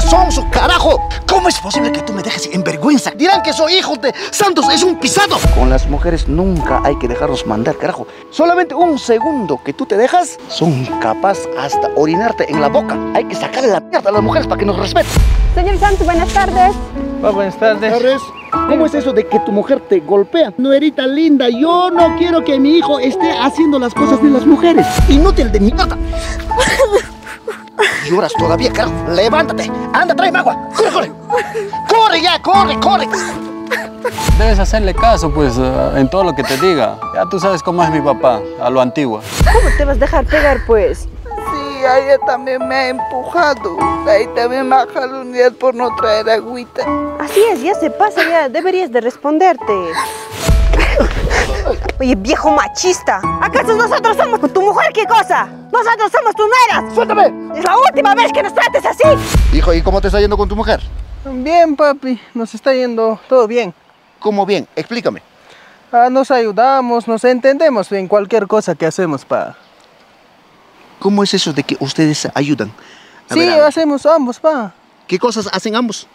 seas sonso, carajo. ¿Cómo es posible que tú me dejes en vergüenza? Dirán que soy hijo de Santos, es un pisado. Con las mujeres nunca hay que dejarlos mandar, carajo. Solamente un segundo que tú te dejas, son capaz hasta orinarte en la boca. Hay que sacarle la mierda a las mujeres para que nos respeten. Señor Santos, buenas tardes. buenas tardes. ¿Cómo es eso de que tu mujer te golpea? Nuerita linda, yo no quiero que mi hijo esté haciendo las cosas de las mujeres. Inútil de mierda. Lloras todavía, carajo. Levántate. Anda, tráeme agua. Corre, corre. Corre ya, corre, corre. Debes hacerle caso, pues, eh, en todo lo que te diga. Ya tú sabes cómo es mi papá, a lo antiguo. ¿Cómo te vas a dejar pegar, pues? Sí, ella también me ha empujado. Ahí también me ha jaloneado por no traer agüita. Así es, ya se pasa, ya deberías de responderte. Oye, viejo machista, ¿acaso nosotros somos tu mujer qué cosa? Nosotros somos tus neras. ¡Suéltame! Es la última vez que nos trates así. Hijo, ¿y cómo te está yendo con tu mujer? Bien, papi, nos está yendo todo bien. ¿Cómo bien? Explícame. Ah, nos ayudamos, nos entendemos en cualquier cosa que hacemos, pa. ¿Cómo es eso de que ustedes ayudan? A sí, ver, hacemos ambos, pa. ¿Qué cosas hacen ambos?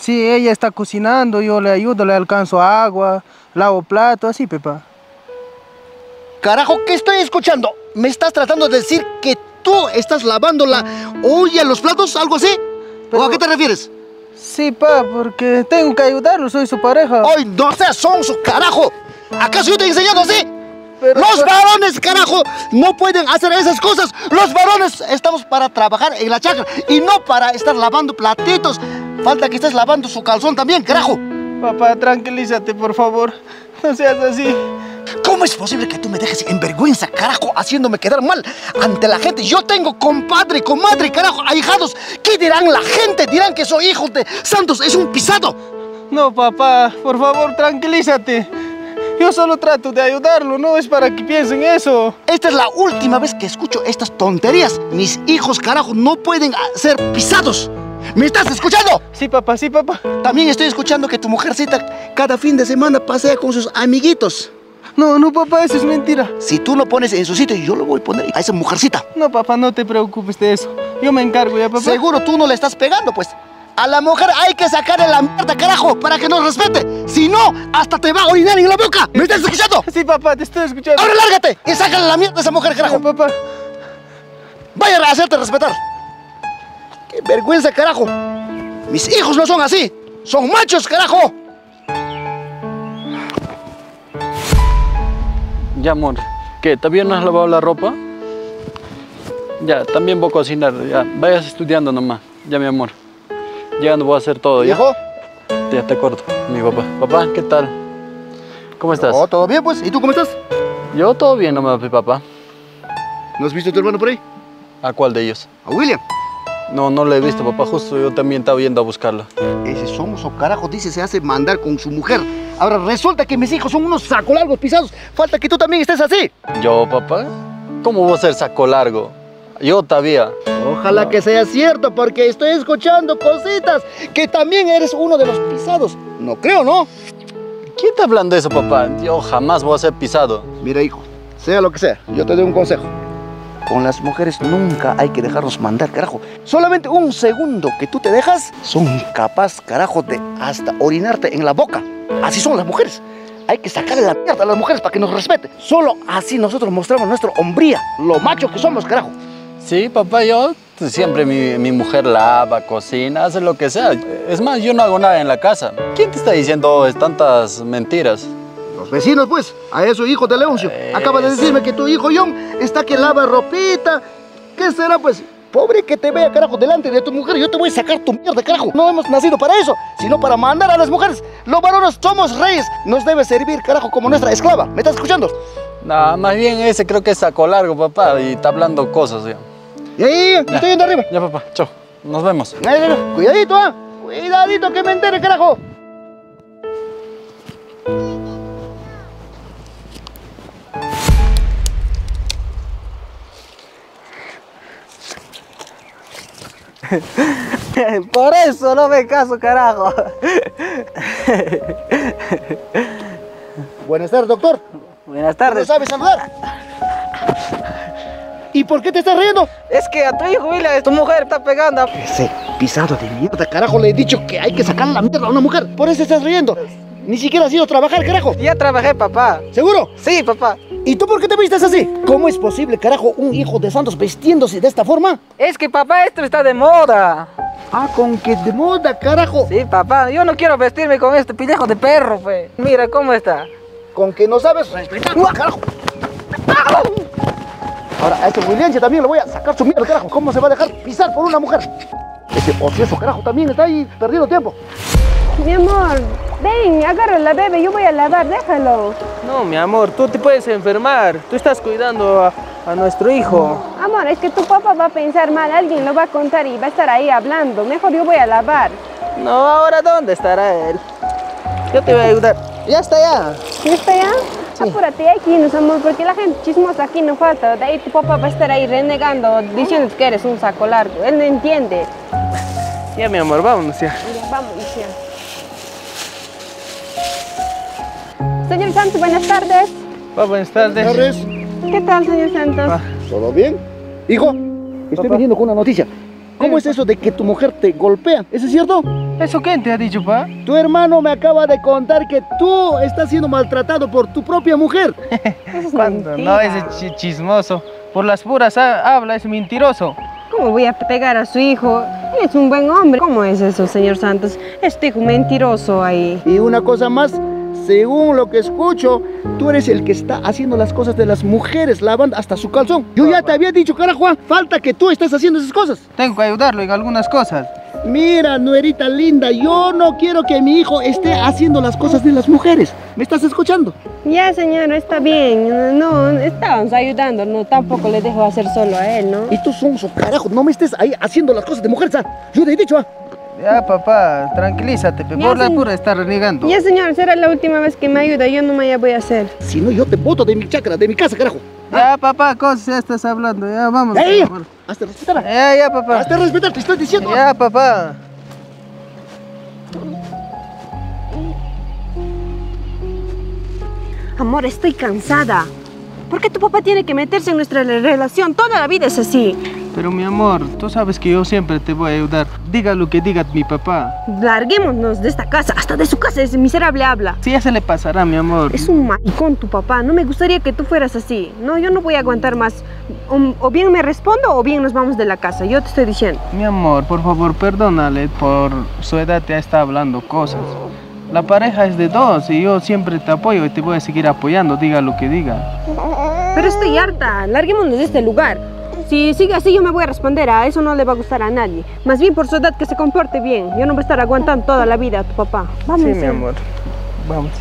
Sí, ella está cocinando, yo le ayudo, le alcanzo agua, lavo plato, así, pepa. Carajo, ¿qué estoy escuchando? ¿Me estás tratando de decir que tú estás lavando la olla, los platos, algo así? ¿O Pero- a qué te refieres? Sí, pa, porque tengo que ayudarlo, soy su pareja. ¡Ay, no seas sonso, carajo! ¿Acaso yo te he enseñado así? Pero- los varones, carajo, no pueden hacer esas cosas. Los varones estamos para trabajar en la chacra y no para estar lavando platitos. Falta que estés lavando su calzón también, carajo. Papá, tranquilízate, por favor. No seas así. ¿Cómo es posible que tú me dejes en vergüenza, carajo, haciéndome quedar mal ante la gente? Yo tengo compadre, comadre, carajo, ahijados. ¿Qué dirán la gente? Dirán que soy hijo de Santos, es un pisado. No, papá, por favor, tranquilízate. Yo solo trato de ayudarlo, no es para que piensen eso. Esta es la última vez que escucho estas tonterías. Mis hijos, carajo, no pueden ser pisados. ¿Me estás escuchando? Sí, papá, sí, papá. También estoy escuchando que tu mujercita cada fin de semana pasea con sus amiguitos. No, no, papá, eso es mentira. Si tú lo pones en su sitio, yo lo voy a poner a esa mujercita. No, papá, no te preocupes de eso. Yo me encargo ya, papá. Seguro tú no le estás pegando, pues. A la mujer hay que sacarle la mierda, carajo, para que nos respete. Si no, hasta te va a orinar en la boca. ¿Me estás escuchando? Sí, papá, te estoy escuchando. Ahora lárgate y sácale la mierda a esa mujer, carajo. papá. Vaya a hacerte respetar. Vergüenza, carajo. Mis hijos no son así. Son machos, carajo. Ya, amor. ¿Qué? ¿Todavía no has lavado la ropa? Ya, también voy a cocinar. Ya, vayas estudiando nomás. Ya, mi amor. Llegando voy a hacer todo, ¿ya? Viejo. Ya te corto, mi papá. Papá, ¿qué tal? ¿Cómo estás? Oh, ¿todo bien, pues? ¿Y tú cómo estás? Yo todo bien nomás, mi papá. ¿No has visto a tu hermano por ahí? ¿A cuál de ellos? A William. No, no lo he visto, papá. Justo yo somos estaba yendo a buscarlo. Ese somos o carajo dice se hace mandar con su mujer. Ahora resulta que mis hijos son unos sacolargos pisados. Falta que tú también estés así. ¿Yo, papá? ¿Cómo voy a ser saco largo? Yo todavía. Ojalá que sea cierto, porque estoy escuchando cositas que también eres uno de los pisados. No creo, ¿no? ¿Quién está hablando de eso, papá? Yo jamás voy a ser pisado. Mira, hijo, sea lo que sea, yo te doy un consejo. Con las mujeres nunca hay que dejarlos mandar, carajo. Solamente un segundo que tú te dejas, son capaz, carajo, de hasta orinarte en la boca. Así son las mujeres. Hay que sacarle la mierda a las mujeres para que nos respeten. Solo así nosotros mostramos nuestra hombría, lo macho que somos, carajo. Sí, papá, yo siempre mi, mi mujer lava, cocina, hace lo que sea. Es más, yo no hago nada en la casa. ¿Quién te está diciendo tantas mentiras? Los vecinos, pues, a eso hijo de Leoncio. Acaba de decirme que tu hijo John está que lava ropita. ¿Qué será, pues? Pobre que te vea, carajo, delante de tu mujer. Yo te voy a sacar tu mierda, carajo. No hemos nacido para eso, sino para mandar a las mujeres. Los varones somos reyes. Nos debe servir, carajo, como nuestra esclava. ¿Me estás escuchando? Nada, más bien ese creo que es saco largo, papá, y está hablando cosas. Ya, Y ahí, estoy yendo arriba. ya papá, chao. Nos vemos. Cuidadito, ¿ah? Cuidadito que me entere, carajo. Por eso no me caso, carajo. Buenas tardes, doctor. Buenas ¿No tardes. sabe saludar? ¿Y por qué te estás riendo? Es que a tu hijo, William, tu mujer está pegando. Ese pisado de mierda, carajo, le he dicho que hay que sacar la mierda a una mujer. Por eso estás riendo. Ni siquiera has ido a trabajar, carajo. Ya trabajé, papá. ¿Seguro? Sí, papá. ¿Y tú por qué te vistes así? ¿Cómo es posible, carajo, un hijo de santos vestiéndose de esta forma? Es que, papá, esto está de moda. Ah, con que de moda, carajo. Sí, papá, yo no quiero vestirme con este pilejo de perro, fe. Mira cómo está. Con que no sabes respetar, carajo. Ahora, a este William también le voy a sacar su mierda, carajo. ¿Cómo se va a dejar pisar por una mujer? Ese ocioso, carajo, también está ahí perdiendo tiempo. Mi amor, ven, agarra la bebé, yo voy a lavar, déjalo. No, mi amor, tú te puedes enfermar. Tú estás cuidando a, a nuestro hijo. Amor, es que tu papá va a pensar mal, alguien lo va a contar y va a estar ahí hablando. Mejor yo voy a lavar. No, ahora ¿dónde estará él? Yo te voy a ayudar. Ya está ya. ¿Ya está ya? Apúrate, hay que irnos, amor, porque la gente chismosa aquí no falta. De ahí tu papá va a estar ahí renegando, diciendo que eres un saco largo. Él no entiende. Ya, mi amor, vámonos ya. Ya, vamos, Lucia. Señor Santos, buenas tardes. Va, buenas tardes. ¿Qué tal, señor Santos? Va. ¿todo bien? Hijo, estoy Papá. viniendo con una noticia. ¿Cómo es eso de que tu mujer te golpea? ¿Eso es cierto? ¿Eso quién te ha dicho, pa? Tu hermano me acaba de contar que tú estás siendo maltratado por tu propia mujer. Eso es ¿Cuándo? No, chi- chismoso. Por las puras ha- habla, es mentiroso. ¿Cómo voy a pegar a su hijo? Es un buen hombre. ¿Cómo es eso, señor Santos? Es tu hijo mentiroso ahí. Y una cosa más, según lo que escucho, tú eres el que está haciendo las cosas de las mujeres, lavando hasta su calzón. Yo ya te había dicho, carajo, ah, falta que tú estés haciendo esas cosas. Tengo que ayudarlo en algunas cosas. Mira, nuerita linda, yo no quiero que mi hijo esté haciendo las cosas de las mujeres. ¿Me estás escuchando? Ya, señor, está bien. No, estábamos ayudando. No, tampoco le dejo hacer solo a él, ¿no? Y tú sonso, carajo, no me estés ahí haciendo las cosas de mujeres. ah. Yo te he dicho, ah. Ya, papá, tranquilízate. pe, Ya, Por la pura está renegando. Ya, señor, será la última vez que me ayuda. Yo no me ya voy a hacer. Si no, yo te boto de mi chacra, de mi casa, carajo. Ya, papá, cosas ya estás hablando. Ya, vamos. Amor. Hazte respetar. Ya, ya, papá. Hazte respetar, te estoy diciendo. ah. Ya, papá. Amor, estoy cansada. ¿Por qué tu papá tiene que meterse en nuestra relación? Toda la vida es así. Pero mi amor, tú sabes que yo siempre te voy a ayudar. Diga lo que diga mi papá. Larguémonos de esta casa. Hasta de su casa ese miserable habla. Sí, ya se le pasará, mi amor. Es un maricón tu papá. No me gustaría que tú fueras así. No, yo no voy a aguantar más. O, o bien me respondo o bien nos vamos de la casa. Yo te estoy diciendo. Mi amor, por favor, perdónale por su edad ya está hablando cosas. La pareja es de dos y yo siempre te apoyo y te voy a seguir apoyando, diga lo que diga. Pero estoy harta. Larguémonos de este lugar. Si sigue así, yo me voy a responder. A eso no le va a gustar a nadie. Más bien por su edad que se comporte bien. Yo no voy a estar aguantando toda la vida a tu papá. Vamos. Sí, mi amor. Vamos.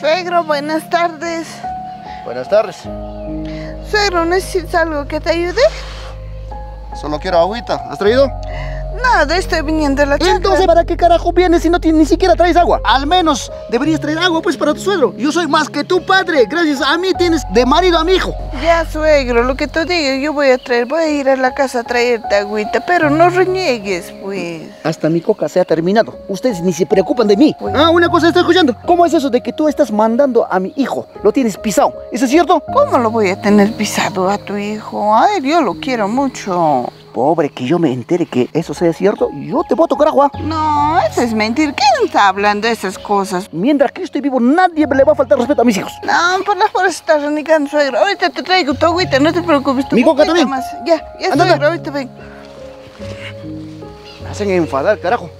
Suegro, buenas tardes. Buenas tardes. Suegro, ¿necesitas algo que te ayude? Solo quiero agüita. ¿Has traído? Nada, estoy viniendo a la chacra. Entonces, ¿para qué carajo vienes si no ni siquiera traes agua? Al menos deberías traer agua, pues, para tu suegro. Yo soy más que tu padre. Gracias a mí tienes de marido a mi hijo. Ya, suegro, lo que tú digas, yo voy a traer, voy a ir a la casa a traerte agüita, pero no reniegues, pues. Hasta mi coca se ha terminado. Ustedes ni se preocupan de mí. Ah, una cosa estoy escuchando. ¿Cómo es eso de que tú estás mandando a mi hijo? Lo tienes pisado. ¿Eso es cierto? ¿Cómo lo voy a tener pisado a tu hijo? A él yo lo quiero mucho. Pobre que yo me entere que eso sea cierto. Yo te voto, carajo. ah. No, eso es mentir. ¿Quién está hablando de esas cosas? Mientras que estoy vivo, nadie le va a faltar respeto a mis hijos. No, por las fuerzas estás renegando, suegro. Ahorita te traigo tu agüita, no te preocupes. Mi coca también. Más. Ya, ya, Anda, suegro, ahorita ven. Me hacen enfadar, carajo.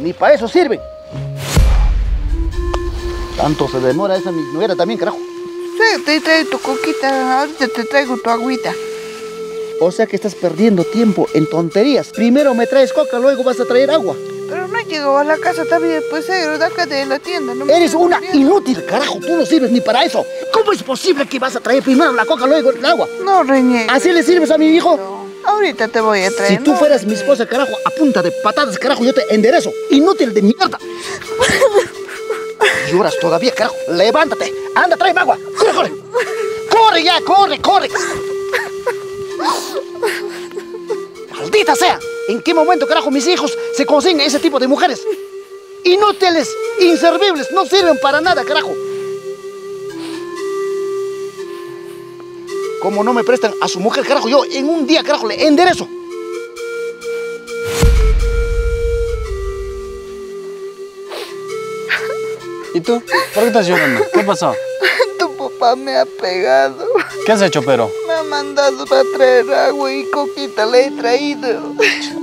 Ni para eso sirven. Tanto se demora esa mi nuera también, carajo. Suegro, te traigo tu coquita, ahorita te traigo tu agüita. O sea que estás perdiendo tiempo en tonterías. Primero me traes coca, luego vas a traer agua. Pero no llegó a la casa todavía, pues, de acá de la tienda. No Eres una inútil, carajo. Tú no sirves ni para eso. ¿Cómo es posible que vas a traer primero la coca, luego el agua? No reniegues. ¿Así le sirves a mi hijo? No, Ahorita te voy a traer. Si tú no fueras mi esposa, carajo, a punta de patadas, carajo, yo te enderezo. Inútil de mierda. Lloras todavía, carajo. Levántate. Anda, tráeme agua. Corre, corre. Corre ya, corre, corre. Maldita sea. ¿En qué momento, carajo, mis hijos se consiguen ese tipo de mujeres? Inútiles, inservibles, no sirven para nada, carajo. Como no me prestan a su mujer, carajo, yo en un día, carajo, le enderezo. ¿Y tú? ¿Por qué estás llorando? ¿Qué pasó? Tu papá me ha pegado. ¿Qué has hecho, pero? Mandado a traer agua y coquita le he traído.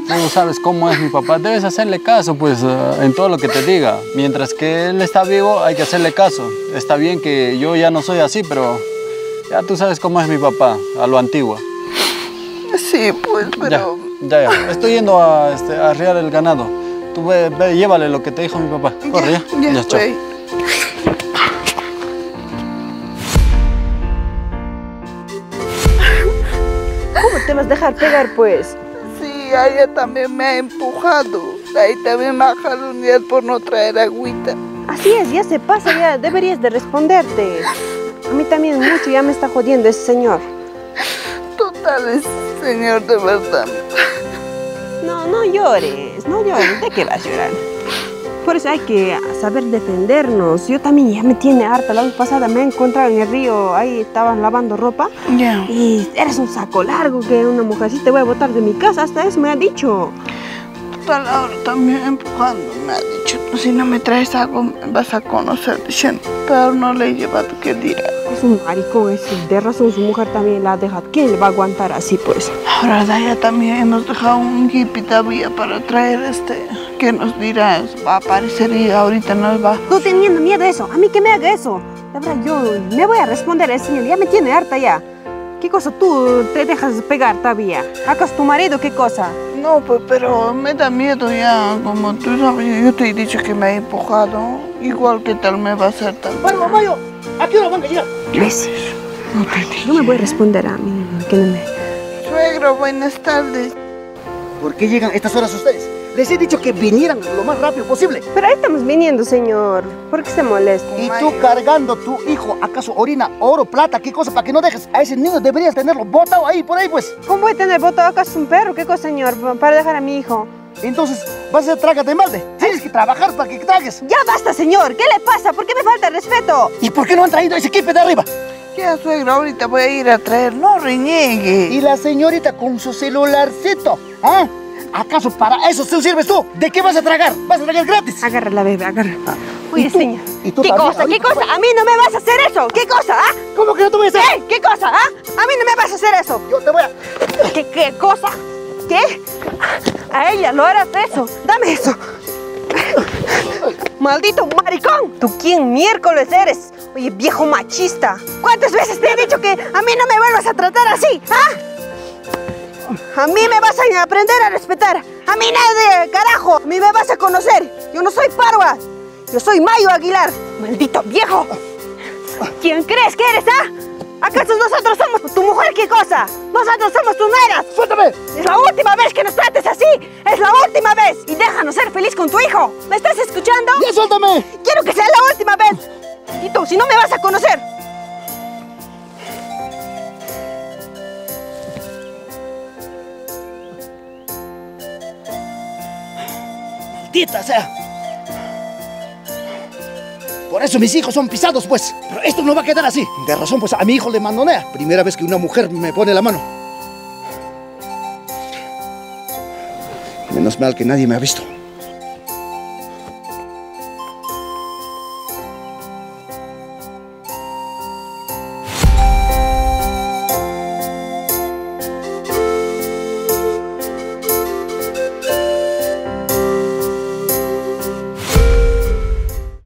Tú no sabes cómo es mi papá. Debes hacerle caso, pues, eh, en todo lo que te diga. Mientras que él está vivo, hay que hacerle caso. Está bien que yo ya no soy así, pero ya tú sabes cómo es mi papá, a lo antiguo. Sí, pues, pero... Ya, ya, ya. Estoy yendo a, este, a arriar el ganado. Tú ve, ve, llévale lo que te dijo mi papá. Corre, ya. Ya, Ya, estoy. ¿Cómo te vas a dejar pegar, pues? Sí, ella también me ha empujado. Ahí también me ha jaloneado por no traer agüita. Así es, ya se pasa, ya deberías de responderte. A mí también mucho ya me está jodiendo ese señor. Total, es señor de verdad. No, no llores, no llores, ¿de qué vas a llorar? Por eso hay que saber defendernos. Yo también ya me tiene harta. La vez pasada me he encontrado en el río, ahí estaban lavando ropa. Ya. Y eres un saco largo que una mujer así te voy a botar de mi casa. Hasta eso me ha dicho. Total, ahora también empujando. Me ha dicho, si no me traes agua, me vas a conocer. Diciendo, pero no le he llevado, ¿qué dirá? Es un maricón ese. De razón su mujer también la ha dejado. ¿Quién le va a aguantar así, pues? Ahora Daya también nos deja un hippie todavía para traer este. ¿Qué nos dirás? Va a aparecer y ahorita nos va. Tú teniendo miedo a eso. A mí que me haga eso. De verdad, yo me voy a responder a ese señor. Ya me tiene harta ya. ¿Qué cosa tú te dejas pegar todavía? ¿Acaso tu marido qué cosa? No, pues, pero me da miedo ya. Como tú sabes, yo te he dicho que me ha empujado. Igual que tal me va a hacer también. Bueno, Mayo, ¿a qué hora van a llegar? ¿Ves? No me voy a responder a mí. Que no me... Suegro, buenas tardes. ¿Por qué llegan estas horas ustedes? Les he dicho que vinieran lo más rápido posible. Pero ahí estamos viniendo, señor. ¿Por qué se molesta? Y tú cargando tu hijo, ¿acaso orina oro, plata? ¿Qué cosa? Para que no dejes a ese niño, deberías tenerlo botado ahí, por ahí, pues. ¿Cómo voy a tener botado acaso un perro? ¿Qué cosa, señor? Para dejar a mi hijo. Entonces, vas a ser trágate en balde. Tienes que trabajar para que tragues. Ya basta, señor. ¿Qué le pasa? ¿Por qué me falta el respeto? ¿Y por qué no han traído ese equipo de arriba? Ya, suegro, ahorita voy a ir a traer. No reniegue. Y la señorita con su celularcito, ¿ah? ¿Acaso para eso te sirves tú? ¿De qué vas a tragar? ¿Vas a tragar gratis? Agarra la bebé, agarra. Oye, ¿Y tú? señor. ¿Y tú ¿Qué también? cosa? ¿Qué cosa? A mí no me vas a hacer eso. ¿Qué cosa? ¿Ah? ¿Cómo que no te voy a hacer? ¿Qué? ¿Qué cosa? ¿Ah? A mí no me vas a hacer eso. Yo te voy a... ¿Qué, qué cosa? ¿Qué? A ella lo harás eso. Dame eso. Maldito maricón. ¿Tú quién miércoles eres? Oye, viejo machista. ¿Cuántas veces te he dicho que a mí no me vuelvas a tratar así? ¿Ah? A mí me vas a aprender a respetar. A mí nadie, carajo. A mí me vas a conocer. Yo no soy Parva. Yo soy Mayo Aguilar. Maldito viejo. ¿Quién crees que eres, ah? ¿Acaso nosotros somos tu mujer? ¿Qué cosa? Nosotros somos tus nueras. ¡Suéltame! Es la última vez que nos trates así. Es la última vez. Y déjanos ser feliz con tu hijo. ¿Me estás escuchando? ¡Ya suéltame! Quiero que sea la última vez. Y tú, si no me vas a conocer. Maldita sea. Por eso mis hijos son pisados, pues. Pero esto no va a quedar así. De razón, pues a mi hijo le mandonea. Primera vez que una mujer me pone la mano. Menos mal que nadie me ha visto.